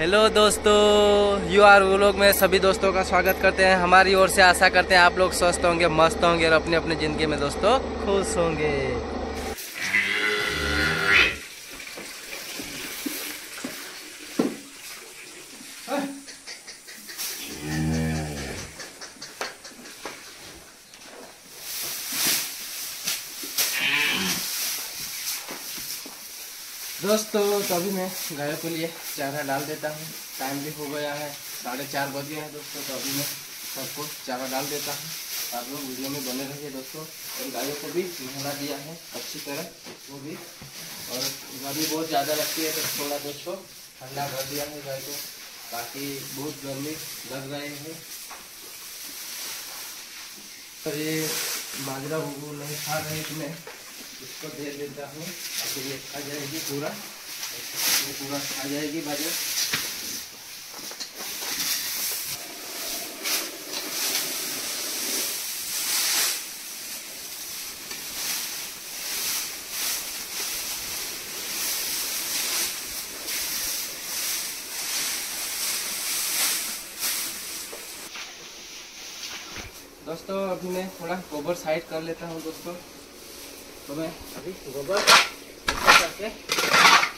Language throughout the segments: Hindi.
हेलो दोस्तों। यू आर वो लोग में सभी दोस्तों का स्वागत करते हैं। हमारी ओर से आशा करते हैं आप लोग स्वस्थ होंगे, मस्त होंगे और अपने अपने ज़िंदगी में दोस्तों खुश होंगे। दोस्तों तो अभी मैं गायों के लिए चारा डाल देता हूँ। टाइम भी हो गया है, साढ़े चार बज गए हैं दोस्तों तो अभी मैं सबको चारा डाल देता हूँ। आप लोग वीडियो में बने रहिए दोस्तों। और गायों को भी नहला दिया है, अच्छी तरह वो भी। और गर्मी बहुत ज़्यादा लगती है तो थोड़ा दोस्तों ठंडा कर दिया है गाय को, ताकि बहुत गर्मी लग रहे हैं। और ये बाजरा वो नहीं खा रहे थे मैं इसको दे देता हूँ। फिर ये खा जाएगी पूरा। ये पूरा खा जाएगी बाजरा। दोस्तों अभी मैं थोड़ा गोबर साइड कर लेता हूँ दोस्तों। तो मैं अभी गोबर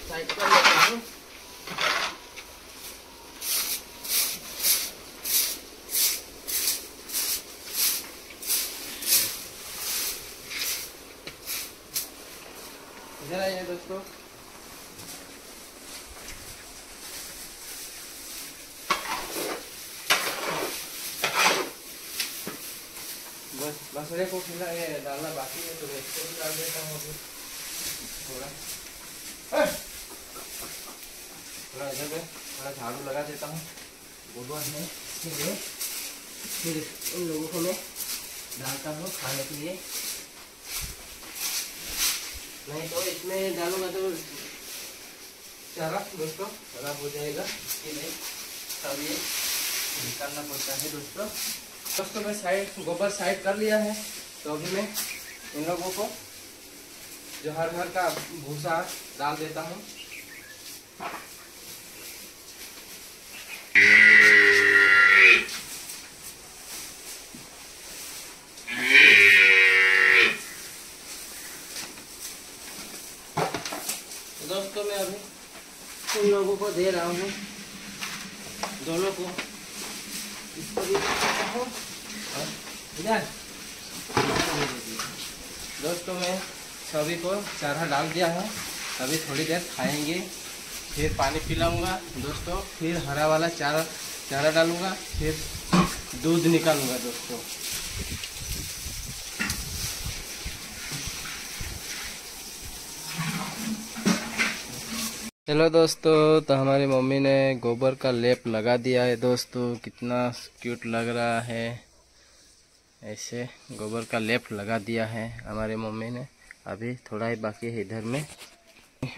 साइड कर लेता हूँ इधर आइए दोस्तों बस बसरे को खिला ये डालना बाकी है तो इसको भी डाल देता हूँ अभी थोड़ा थोड़ा इधर पे थोड़ा झाड़ू लगा देता हूँ गोबर में फिर फिर इन लोगों को मैं डालता हूँ खाने के लिए नहीं तो इसमें डालूँगा तो चारा दोस्तों खराब हो जाएगा इसलिए तब ये निकालना पड़ता है दोस्तों दोस्तों मैं साइड गोबर साइड कर लिया है। तो अभी मैं इन लोगों को जो हर घर का भूसा डाल देता हूँ। तो दोस्तों मैं अभी इन लोगों को दे रहा हूँ। दोनों को दोस्तों, मैं सभी को चारा डाल दिया है। अभी थोड़ी देर खाएँगे, फिर पानी पिलाऊँगा। दोस्तों, फिर हरा वाला चारा चारा डालूँगा, फिर दूध निकालूँगा, दोस्तों। हेलो दोस्तों तो हमारी मम्मी ने गोबर का लेप लगा दिया है दोस्तों। कितना क्यूट लग रहा है। ऐसे गोबर का लेप लगा दिया है हमारी मम्मी ने। अभी थोड़ा ही बाकी है इधर में।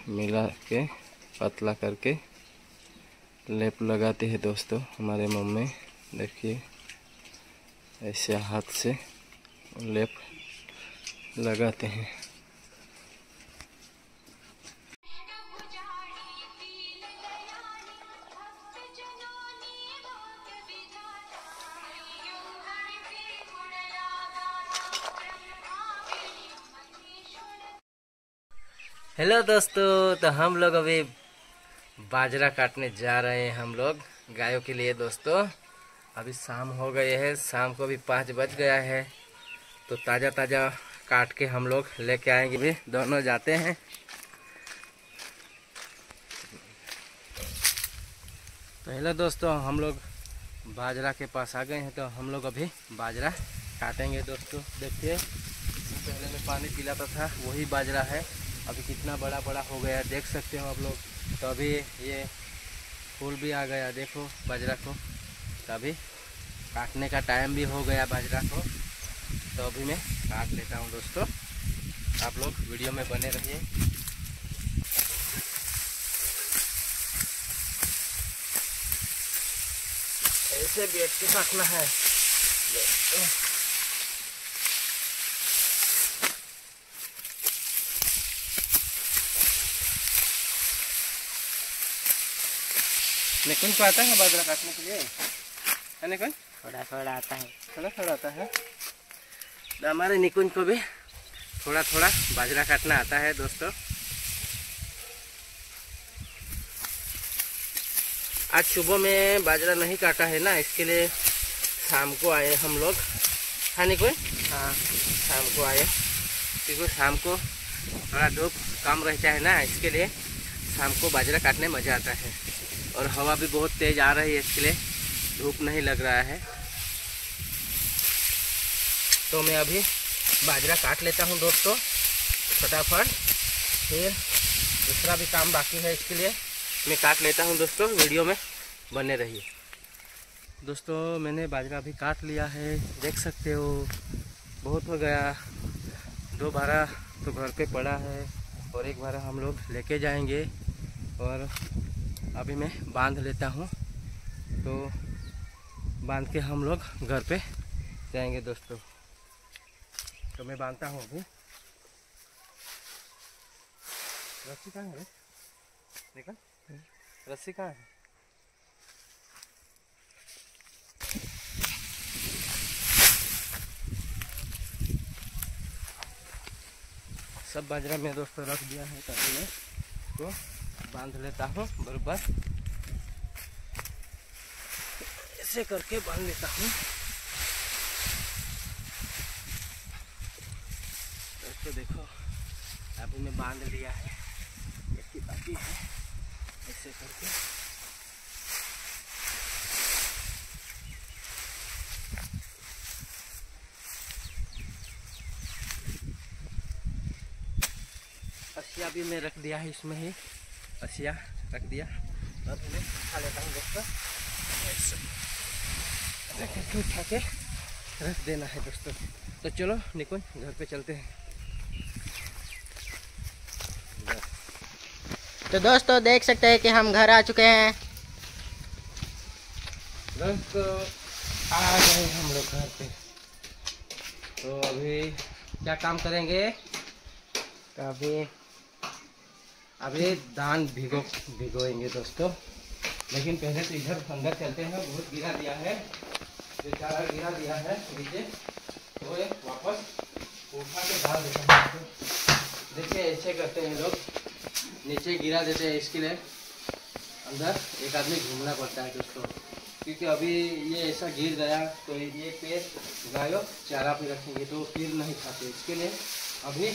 मिला के, पतला करके लेप लगाते हैं दोस्तों हमारे मम्मी। देखिए, ऐसे हाथ से लेप लगाते हैं। हेलो दोस्तों तो हम लोग अभी बाजरा काटने जा रहे हैं हम लोग गायों के लिए दोस्तों। अभी शाम हो गए है, शाम को अभी पाँच बज गया है। तो ताज़ा ताज़ा काट के हम लोग लेके आएँगे। भी दोनों जाते हैं। तो हेलो दोस्तों, हम लोग बाजरा के पास आ गए हैं तो हम लोग अभी बाजरा काटेंगे दोस्तों। देखिए, पहले में पानी पिलाता था, वही बाजरा है। अभी कितना बड़ा बड़ा हो गया, देख सकते हो आप लोग। तो अभी ये फूल भी आ गया, देखो, बाजरा को। तो अभी काटने का टाइम भी हो गया बाजरा को। तो अभी मैं काट लेता हूँ दोस्तों। आप लोग वीडियो में बने रहिए। ऐसे बैठ के काटना है। निकुंज को आता है बाजरा काटने के लिए? है निकुंज थोड़ा थोड़ा आता है। थोड़ा थोड़ा आता है। तो हमारे निकुंज को भी थोड़ा थोड़ा बाजरा काटना आता है दोस्तों। आज सुबह में बाजरा नहीं काटा है ना इसके लिए शाम को आए हम लोग। हाँ निकुंज? हाँ। शाम को आए। क्योंकि शाम को थोड़ा धूप कम रहता है ना इसके लिए शाम को बाजरा काटने मज़ा आता है। और हवा भी बहुत तेज़ आ रही है इसके लिए। धूप नहीं लग रहा है। तो मैं अभी बाजरा काट लेता हूँ दोस्तों, फटाफट। फिर दूसरा भी काम बाकी है इसके लिए। मैं काट लेता हूँ दोस्तों, वीडियो में बने रहिए। दोस्तों, मैंने बाजरा अभी काट लिया है, देख सकते हो। बहुत हो गया। दो बारह तो घर पे पड़ा है और एक बार हम लोग लेके जाएँगे। और अभी मैं बाँध लेता हूँ। तो बाँध के हम लोग घर पे जाएँगे दोस्तों। तो मैं बांधता हूँ अभी। रस्सी कहाँ है? निकल। रस्सी कहाँ है? सब बाजरा में दोस्तों रख दिया है तभी मैं तो बाँध लेता हूँ, बरबर। ऐसे करके बाँध लेता हूँ। दोस्तों देखो अभी मैं बाँध लिया है। ऐसी बाकी है ऐसे करके। असिया भी मैं रख दिया है इसमें ही। असिया रख दिया अब मैं उठा लेता हूँ दोस्तों करके उठा के रख देना है दोस्तों तो चलो निकुंज घर पे चलते हैं तो दोस्तों देख सकते हैं कि हम घर आ चुके हैं। दोस्तों आ गए हम लोग घर पे। तो अभी क्या काम करेंगे? तो अभी अभी धान भिगो, भिगोएँगे दोस्तों। लेकिन पहले तो इधर अंदर चलते हैं। बहुत गिरा दिया है। बेचारा गिरा दिया है। नीचे। तो ये वापस उठा के डाल देते हैं देखिए, ऐसे करते हैं लोग। नीचे गिरा देते हैं इसके लिए। अंदर एक आदमी घूमना पड़ता है दोस्तों। क्योंकि अभी ये ऐसा गिर गया तो ये पेड़ गायो चारा पे रखेंगे तो फिर नहीं खाते। इसके लिए अभी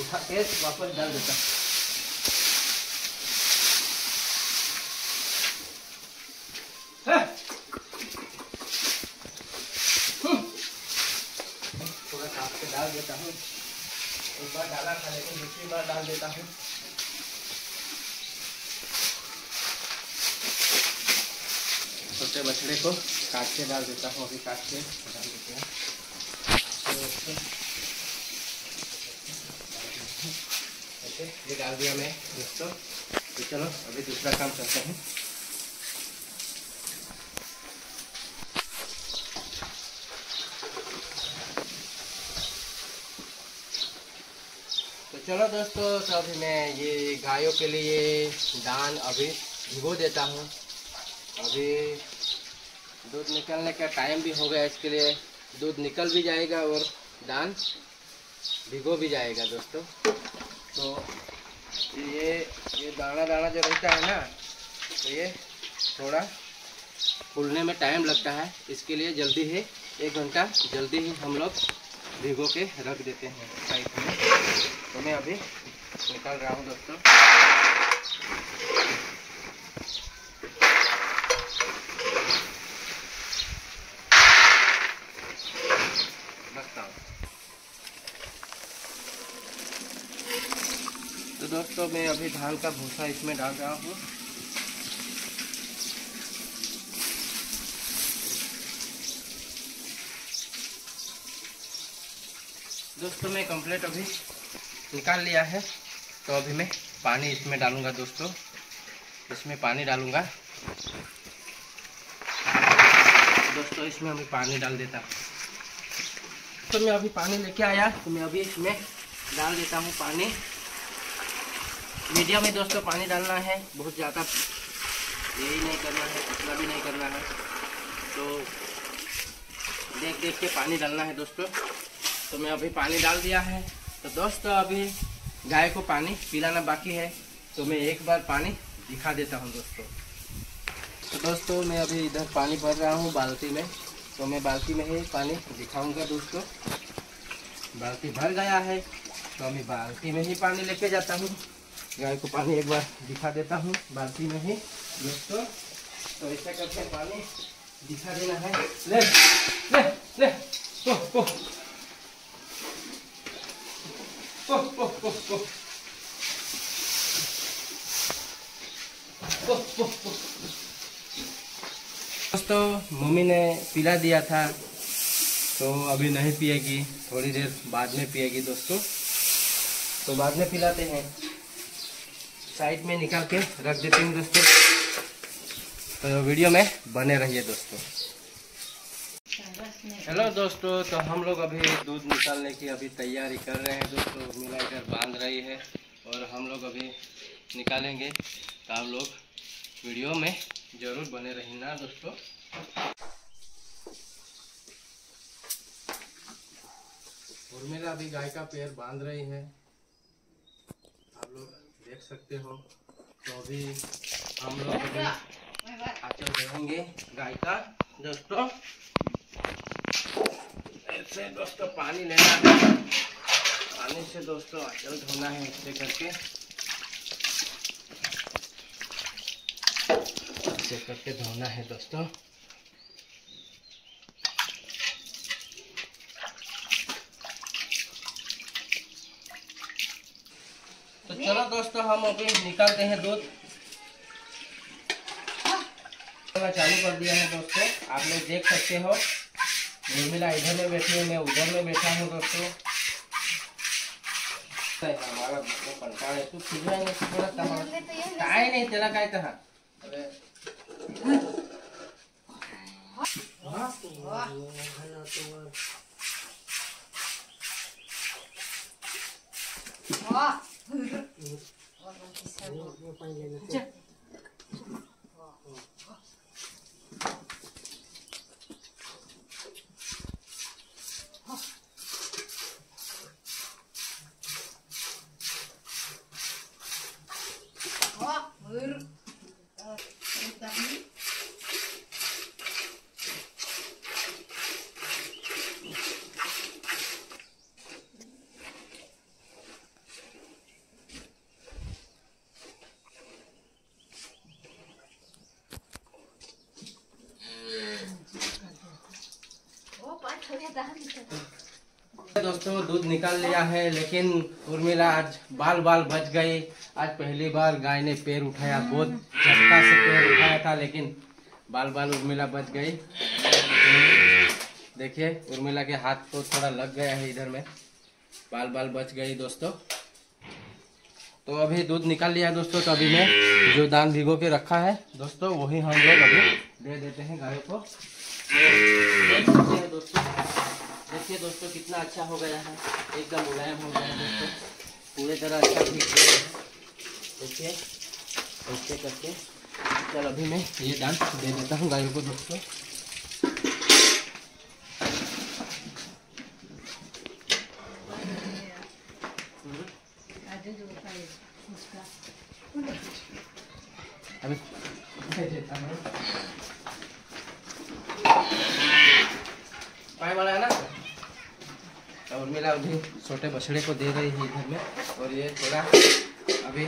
उठा के वापस डाल देता थोड़ा काट के डाल देता हूँ एक बार डाला दूसरी बार डाल देता हूँ। छोटे बछड़े को काट के डाल देता हूँ, अभी काट के। डाल देते हैं। ये डाल दिया मैं, दोस्तों। तो चलो, अभी दूसरा काम करते हैं। चलो दोस्तों तो अभी मैं ये गायों के लिए दान अभी भिगो देता हूँ। अभी दूध निकलने का टाइम भी हो गया इसके लिए। दूध निकल भी जाएगा और दान भिगो भी जाएगा दोस्तों। तो ये ये दाना दाना जो रहता है ना तो ये थोड़ा फूलने में टाइम लगता है। इसके लिए जल्दी ही, एक घंटा जल्दी ही हम लोग भिगो के रख देते हैं। साइड तो मैं अभी निकाल रहा हूँ दोस्तों। तो दोस्तों, मैं अभी धान का भूसा इसमें डाल रहा हूँ। दोस्तों, मैं कंप्लीट अभी निकाल लिया है। तो अभी मैं पानी इसमें डालूँगा दोस्तों। इसमें पानी डालूँगा। दोस्तों, इसमें अभी पानी डाल देता हूँ। तो मैं अभी पानी लेके आया। तो मैं अभी इसमें डाल देता हूँ पानी। मीडियम में दोस्तों पानी डालना है। बहुत ज़्यादा यही नहीं करना है पतला भी नहीं करना है। तो देख देख के पानी डालना है दोस्तों। तो मैं अभी पानी डाल दिया है। तो दोस्तों, अभी गाय को पानी पिलाना बाकी है तो मैं एक बार पानी दिखा देता हूँ दोस्तों। तो दोस्तों, मैं अभी इधर पानी भर रहा हूँ बाल्टी में तो मैं बाल्टी में ही पानी दिखाऊँगा दोस्तों। बाल्टी भर गया है तो अभी बाल्टी में ही पानी लेके जाता हूँ। गाय को पानी एक बार दिखा देता हूँ बाल्टी में ही, दोस्तों। तो ऐसा करके पानी दिखा देना है। ले ले ले, ओ ओ ओ ओ ओ ओ ओ ओ ओ दोस्तों, मम्मी ने पिला दिया था तो अभी नहीं पिएगी, थोड़ी देर बाद में पिएगी दोस्तों। तो बाद में पिलाते हैं। साइड में निकाल के रख देते हैं दोस्तों। तो वीडियो में बने रहिए दोस्तों। हेलो दोस्तों तो हम लोग अभी दूध निकालने की अभी तैयारी कर रहे हैं दोस्तों। मिला इधर बाँध रही है और हम लोग अभी निकालेंगे। तो आप लोग वीडियो में ज़रूर बने रहना दोस्तों। उर्मिला अभी गाय का पैर बाँध रही है। आप लोग देख सकते हो तो अभी हम लोग अभी आचल धोएँगे गाय का। दोस्तों ऐसे दोस्तों पानी लेना है। पानी से दोस्तों आचल धोना है ऐसे करके। ऐसे करके धोना है दोस्तों। तो चलो दोस्तों हम अभी निकालते हैं दूध। चालू कर दिया है दोस्तों। आप लोग देख सकते हो। उर्मिला इधर में बैठी है मैं उधर में बैठा हूँ दोस्तों। हमारा वो कंटाळ आहे तू काय नाही त्याला काय तर अरे दोस्तों दूध निकाल लिया है, लेकिन उर्मिला आज बाल बाल बच गई आज पहली बार गाय ने पैर उठाया, बहुत झटका से पैर उठाया था, लेकिन बाल बाल उर्मिला बच गई देखिए, उर्मिला के हाथ को थोड़ा लग गया है इधर में। बाल बाल बच गई दोस्तों। तो अभी दूध निकाल लिया दोस्तों तो अभी मैं जो दान भिगो के रखा है, दोस्तों, वही हम लोग अभी दे देते हैं गाय को। दोस्तों देखिए दोस्तों, कितना अच्छा हो गया है। एकदम मुलायम हो गया है दोस्तों। पूरे तरह अच्छा भीग गया है। देखिए ऐसे करके। चल अभी मैं ये डांस दे देता हूँ गायों को दोस्तों अभी दे देता हूँ पाए वाला है ना और मेरा अभी छोटे बछड़े को दे रही है इधर में। और ये थोड़ा अभी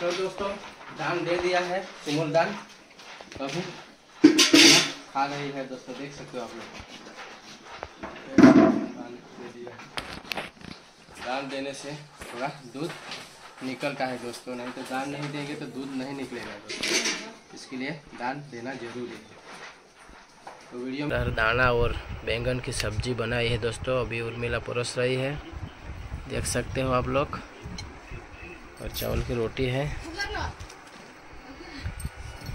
तो दोस्तों, दान दे दिया है सुमोल दान। अभी खा रही है दोस्तों, देख सकते हो आप लोग। दान देने से थोड़ा दूध निकलता है दोस्तों, नहीं तो दान नहीं देंगे तो दूध नहीं निकलेगा दोस्तों। इसके लिए दान देना ज़रूरी है। तो दाना और बैंगन की सब्ज़ी बनाई है दोस्तों। अभी उर्मिला परोस रही है। देख सकते हो आप लोग। और चावल की रोटी है।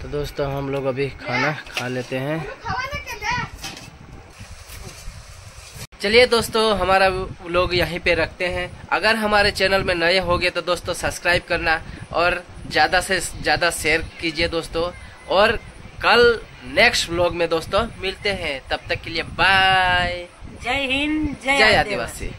तो दोस्तों, हम लोग अभी खाना खा लेते हैं। चलिए दोस्तों, हमारा लोग यहीं पे रखते हैं। अगर हमारे चैनल में नए होंगे तो दोस्तों, सब्सक्राइब करना और ज़्यादा से ज़्यादा शेयर कीजिए दोस्तों। और कल नेक्स्ट व्लॉग में दोस्तों मिलते हैं। तब तक के लिए बाय जय हिंद जय आदिवासी।